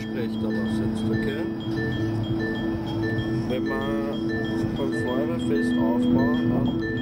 Lautsprecher sitzt, okay? Wenn man beim Feuerwehrfest aufbauen,